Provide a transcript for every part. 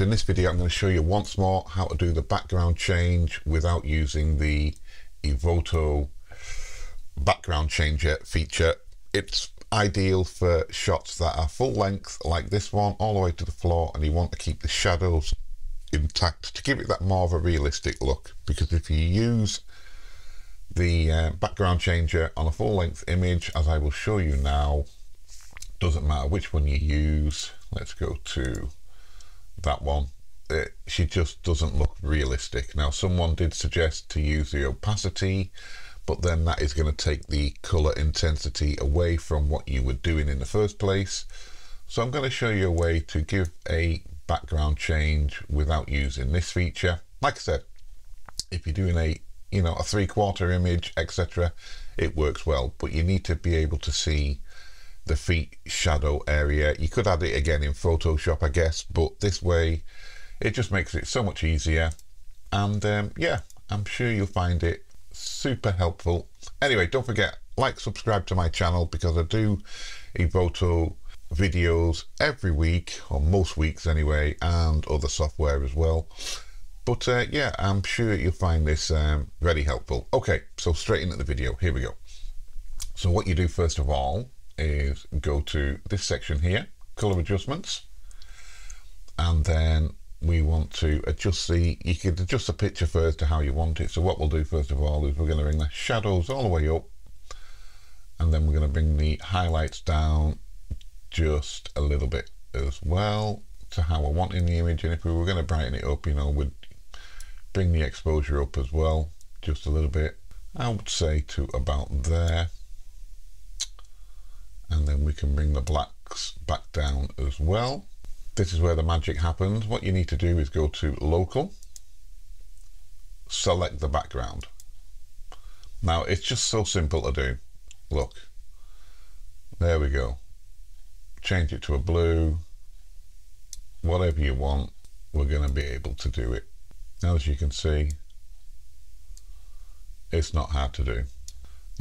In this video I'm going to show you once more how to do the background change without using the Evoto background changer feature. It's ideal for shots that are full length like this one all the way to the floor and you want to keep the shadows intact to give it that more of a realistic look because if you use the uh, background changer on a full length image as I will show you now doesn't matter which one you use let's go to that one. It, she just doesn't look realistic. Now someone did suggest to use the opacity but then that is going to take the color intensity away from what you were doing in the first place. So I'm going to show you a way to give a background change without using this feature. Like I said if you're doing a you know a three-quarter image etc it works well but you need to be able to see the feet shadow area. You could add it again in Photoshop, I guess, but this way it just makes it so much easier. And um, yeah, I'm sure you'll find it super helpful. Anyway, don't forget, like, subscribe to my channel because I do Evoto videos every week, or most weeks anyway, and other software as well. But uh, yeah, I'm sure you'll find this um, very helpful. Okay, so straight into the video. Here we go. So what you do first of all is go to this section here, color adjustments, and then we want to adjust the, you can adjust the picture first to how you want it. So what we'll do first of all is we're going to bring the shadows all the way up, and then we're going to bring the highlights down just a little bit as well to how I want in the image. And if we were going to brighten it up, you know, we'd bring the exposure up as well, just a little bit. I would say to about there and then we can bring the blacks back down as well. This is where the magic happens. What you need to do is go to local, select the background. Now it's just so simple to do. Look, there we go. Change it to a blue, whatever you want, we're going to be able to do it. Now as you can see, it's not hard to do.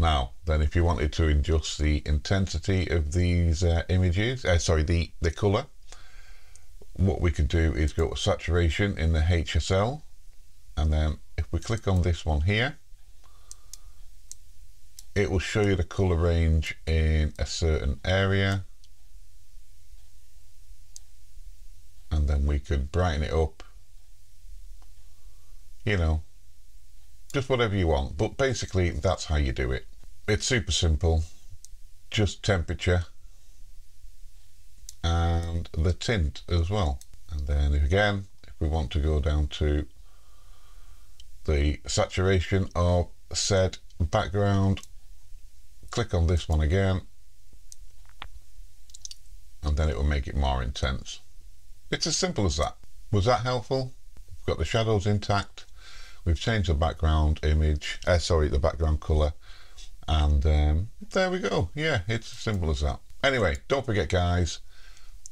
Now, then if you wanted to adjust the intensity of these uh, images, uh, sorry, the, the color, what we could do is go to saturation in the HSL. And then if we click on this one here, it will show you the color range in a certain area. And then we could brighten it up, you know, just whatever you want. But basically, that's how you do it. It's super simple, just temperature and the tint as well. And then again, if we want to go down to the saturation of said background, click on this one again, and then it will make it more intense. It's as simple as that. Was that helpful? We've got the shadows intact. We've changed the background image, uh, sorry, the background color and um, there we go. Yeah, it's as simple as that. Anyway, don't forget, guys,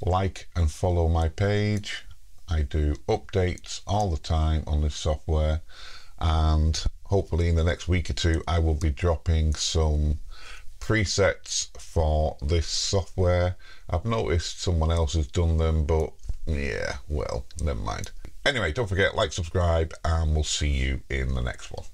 like and follow my page. I do updates all the time on this software, and hopefully in the next week or two, I will be dropping some presets for this software. I've noticed someone else has done them, but yeah, well, never mind. Anyway, don't forget, like, subscribe, and we'll see you in the next one.